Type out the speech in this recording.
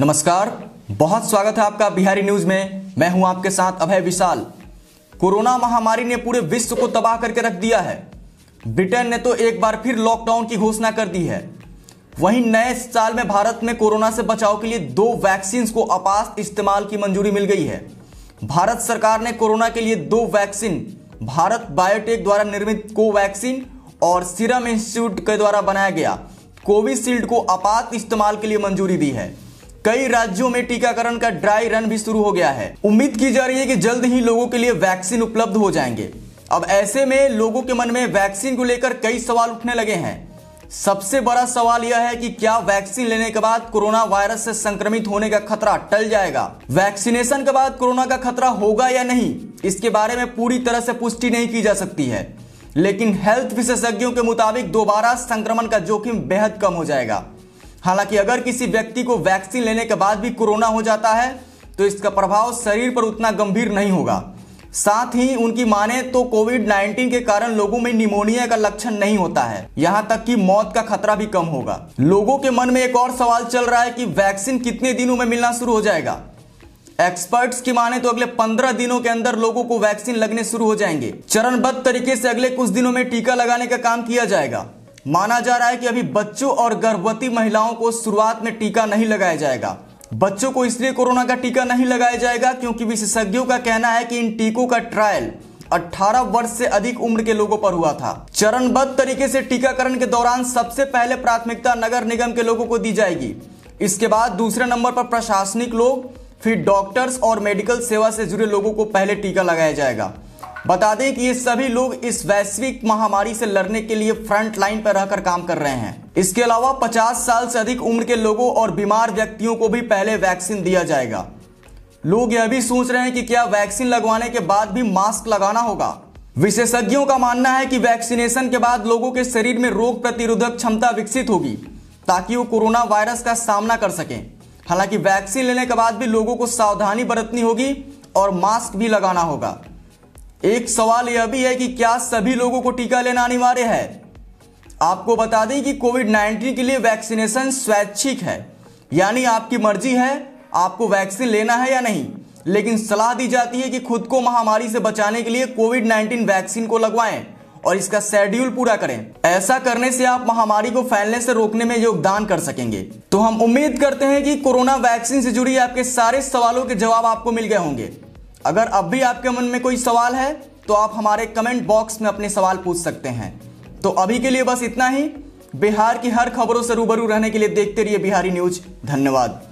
नमस्कार, बहुत स्वागत है आपका बिहारी न्यूज़ में। मैं हूँ आपके साथ अभय विशाल। कोरोना महामारी ने पूरे विश्व को तबाह करके रख दिया है। ब्रिटेन ने तो एक बार फिर लॉकडाउन की घोषणा कर दी है। वहीं नए साल में भारत में कोरोना से बचाव के लिए दो वैक्सीन को आपात इस्तेमाल की मंजूरी मिल गई है। भारत सरकार ने कोरोना के लिए दो वैक्सीन, भारत बायोटेक द्वारा निर्मित कोवैक्सीन और सीरम इंस्टीट्यूट के द्वारा बनाया गया। कोविशील्ड को आपात इस्तेमाल के लिए मंजूरी दी है। कई राज्यों में टीकाकरण का ड्राई रन भी शुरू हो गया है। उम्मीद की जा रही है कि जल्द ही लोगों के लिए वैक्सीन उपलब्ध हो जाएँगे। अब ऐसे में लोगों के मन में वैक्सीन को लेकर कई सवाल उठने लगे हैं। सबसे बड़ा सवाल यह है कि क्या वैक्सीन लेने के बाद कोरोना वायरस से संक्रमित होने का खतरा टल जाएगा? वैक्सीनेशन के बाद कोरोना का खतरा होगा या नहीं, इसके बारे में पूरी तरह से पुष्टि नहीं की जा सकती है। लेकिन हेल्थ विशेषज्ञों के मुताबिक दोबारा संक्रमण का जोखिम बेहद कम हो जाएगा। हालाँकि अगर किसी व्यक्ति को वैक्सीन लेने के बाद भी कोरोना हो जाता है तो इसका प्रभाव शरीर पर उतना गंभीर नहीं होगा। साथ ही उनकी माने तो कोविड 19 के कारण लोगों में निमोनिया का लक्षण नहीं होता है। यहाँ तक कि मौत का खतरा भी कम होगा। लोगों के मन में एक और सवाल चल रहा है कि वैक्सीन कितने दिनों में मिलना शुरू हो जाएगा? एक्सपर्ट्स की माने तो अगले पंद्रह दिनों के अंदर लोगों को वैक्सीन लगने शुरू हो जाएँगे। चरणबद्ध तरीके से अगले कुछ दिनों में टीका लगाने का काम किया जाएगा। माना जा रहा है कि अभी बच्चों और गर्भवती महिलाओं को शुरुआत में टीका नहीं लगाया जाएगा। बच्चों को इसलिए कोरोना का टीका नहीं लगाया जाएगा क्योंकि विशेषज्ञों का कहना है कि इन टीकों का ट्रायल 18 वर्ष से अधिक उम्र के लोगों पर हुआ था। चरणबद्ध तरीके से टीकाकरण के दौरान सबसे पहले प्राथमिकता नगर निगम के लोगों को दी जाएगी। इसके बाद दूसरे नंबर पर प्रशासनिक लोग, फिर डॉक्टर्स और मेडिकल सेवा से जुड़े लोगों को पहले टीका लगाया जाएगा। बता दें कि ये सभी लोग इस वैश्विक महामारी से लड़ने के लिए फ्रंट लाइन पर रहकर काम कर रहे हैं। इसके अलावा 50 साल से अधिक उम्र के लोगों और बीमार व्यक्तियों को भी पहले वैक्सीन दिया जाएगा। लोग यह भी सोच रहे हैं कि क्या वैक्सीन लगवाने के बाद भी मास्क लगाना होगा। विशेषज्ञों का मानना है कि वैक्सीनेशन के बाद लोगों के शरीर में रोग प्रतिरोधक क्षमता विकसित होगी, ताकि वो कोरोना वायरस का सामना कर सकें। हालाँकि वैक्सीन लेने के बाद भी लोगों को सावधानी बरतनी होगी और मास्क भी लगाना होगा। एक सवाल यह भी है कि क्या सभी लोगों को टीका लेना अनिवार्य है? आपको बता दें कि कोविड 19 के लिए वैक्सीनेशन स्वैच्छिक है। यानी आपकी मर्ज़ी है, आपको वैक्सीन लेना है या नहीं। लेकिन सलाह दी जाती है कि खुद को महामारी से बचाने के लिए कोविड 19 वैक्सीन को लगवाएँ और इसका शेड्यूल पूरा करें। ऐसा करने से आप महामारी को फैलने से रोकने में योगदान कर सकेंगे। तो हम उम्मीद करते हैं कि कोरोना वैक्सीन से जुड़ी आपके सारे सवालों के जवाब आपको मिल गए होंगे। अगर अब भी आपके मन में कोई सवाल है तो आप हमारे कमेंट बॉक्स में अपने सवाल पूछ सकते हैं। तो अभी के लिए बस इतना ही। बिहार की हर खबरों से रूबरू रहने के लिए देखते रहिए बिहारी न्यूज़। धन्यवाद।